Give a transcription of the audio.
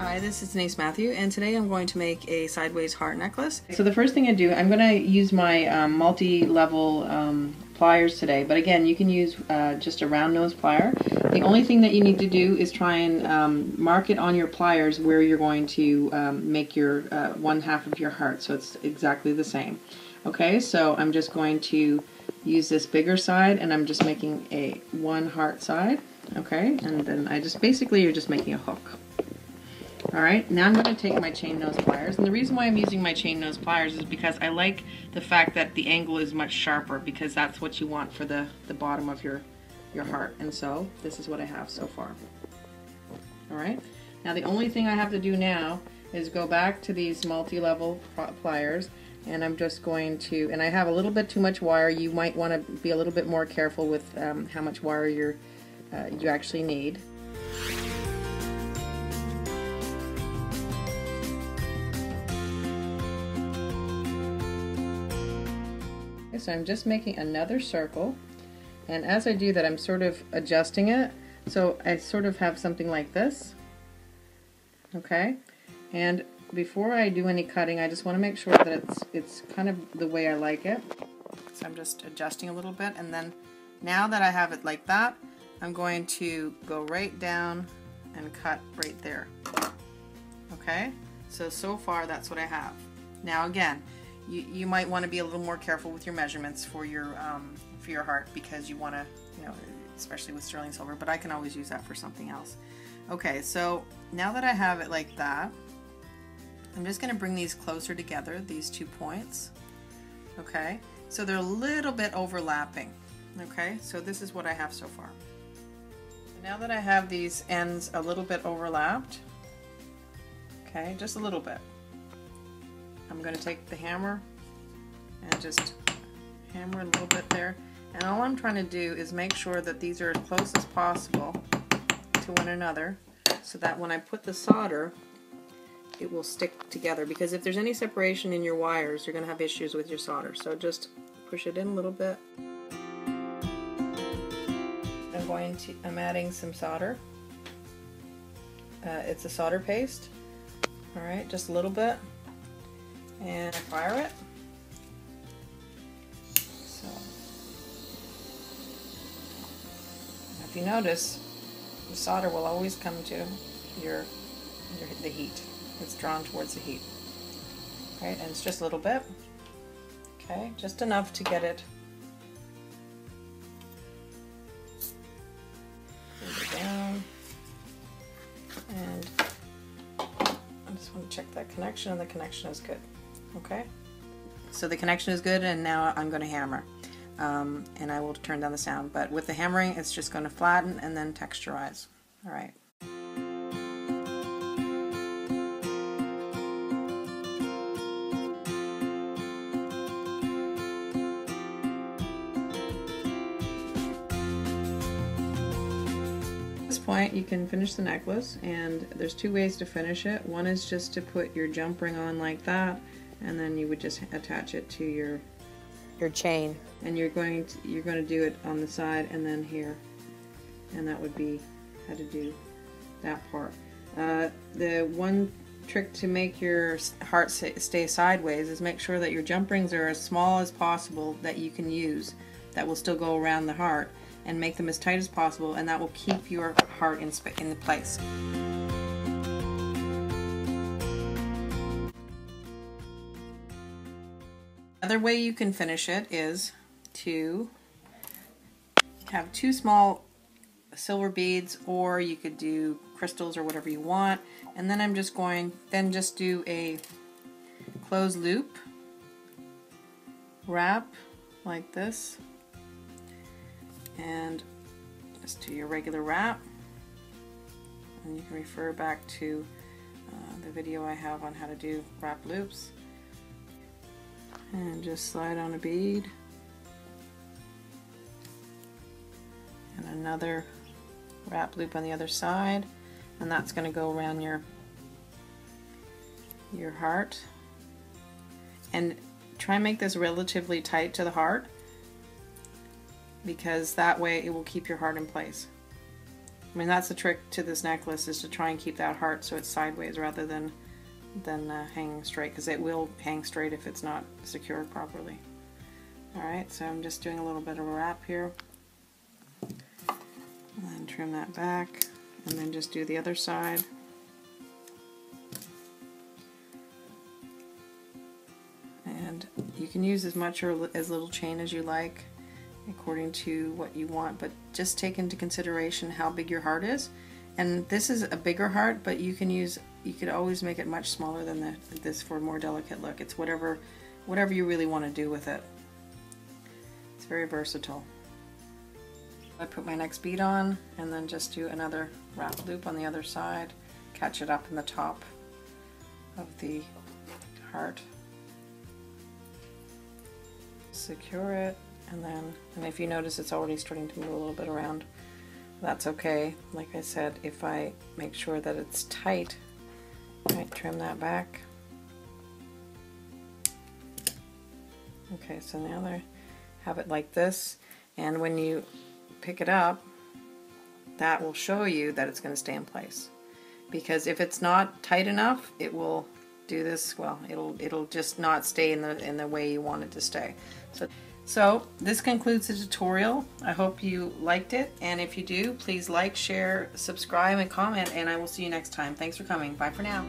Hi, this is Denise Mathew, and today I'm going to make a sideways heart necklace. So the first thing I do, I'm going to use my um, multi-level um, pliers today, but again, you can use uh, just a round nose plier. The only thing that you need to do is try and um, mark it on your pliers where you're going to um, make your uh, one half of your heart, so it's exactly the same. Okay, so I'm just going to use this bigger side, and I'm just making a one heart side. Okay, and then I just basically you're just making a hook. All right, now I'm going to take my chain nose pliers, and the reason why I'm using my chain nose pliers is because I like the fact that the angle is much sharper because that's what you want for the, the bottom of your, your heart. And so, this is what I have so far. All right, now the only thing I have to do now is go back to these multi-level pliers, and I'm just going to, and I have a little bit too much wire. You might want to be a little bit more careful with um, how much wire you're, uh, you actually need. So I'm just making another circle. And as I do that I'm sort of adjusting it. So I sort of have something like this. Okay? And before I do any cutting I just want to make sure that it's it's kind of the way I like it. So I'm just adjusting a little bit. And then now that I have it like that I'm going to go right down and cut right there. Okay? So so far that's what I have. Now again you, you might want to be a little more careful with your measurements for your um, for your heart because you want to you know especially with sterling silver but I can always use that for something else. Okay so now that I have it like that I'm just going to bring these closer together these two points okay? So they're a little bit overlapping okay? So this is what I have so far. Now that I have these ends a little bit overlapped okay just a little bit I'm going to take the hammer and just hammer a little bit there. And all I'm trying to do is make sure that these are as close as possible to one another so that when I put the solder, it will stick together. Because if there's any separation in your wires, you're going to have issues with your solder. So just push it in a little bit. I'm going to, I'm adding some solder. Uh, it's a solder paste. Alright, just a little bit and fire it. So, if you notice, the solder will always come to your, your the heat. It's drawn towards the heat. Right, and it's just a little bit. Okay, just enough to get it down. And I just want to check that connection, and the connection is good okay? So the connection is good and now I'm going to hammer. Um, and I will turn down the sound. But with the hammering, it's just going to flatten and then texturize. All right. At this point you can finish the necklace and there's two ways to finish it. One is just to put your jump ring on like that and then you would just attach it to your your chain. and you're going to you're going to do it on the side and then here. And that would be how to do that part. Uh, the one trick to make your heart stay sideways is make sure that your jump rings are as small as possible that you can use that will still go around the heart and make them as tight as possible and that will keep your heart in, in place. Another way you can finish it is to have two small silver beads or you could do crystals or whatever you want. And then I'm just going then just do a closed loop wrap like this and just do your regular wrap. And you can refer back to uh, the video I have on how to do wrap loops and just slide on a bead. And another wrap loop on the other side. And that's going to go around your your heart. And try and make this relatively tight to the heart because that way it will keep your heart in place. I mean, that's the trick to this necklace is to try and keep that heart so it's sideways rather than than uh, hanging straight because it will hang straight if it's not secured properly. Alright, so I'm just doing a little bit of a wrap here. And then trim that back and then just do the other side. And you can use as much or as little chain as you like according to what you want, but just take into consideration how big your heart is. And this is a bigger heart, but you can use, you could always make it much smaller than the, this for a more delicate look. It's whatever, whatever you really want to do with it. It's very versatile. I put my next bead on and then just do another wrap loop on the other side, catch it up in the top of the heart. Secure it and then, and if you notice it's already starting to move a little bit around, that's okay. Like I said, if I make sure that it's tight, I might trim that back. Okay, so now I have it like this, and when you pick it up, that will show you that it's going to stay in place. Because if it's not tight enough, it will do this, well, it'll it'll just not stay in the in the way you want it to stay. So so this concludes the tutorial. I hope you liked it, and if you do, please like, share, subscribe, and comment, and I will see you next time. Thanks for coming. Bye for now.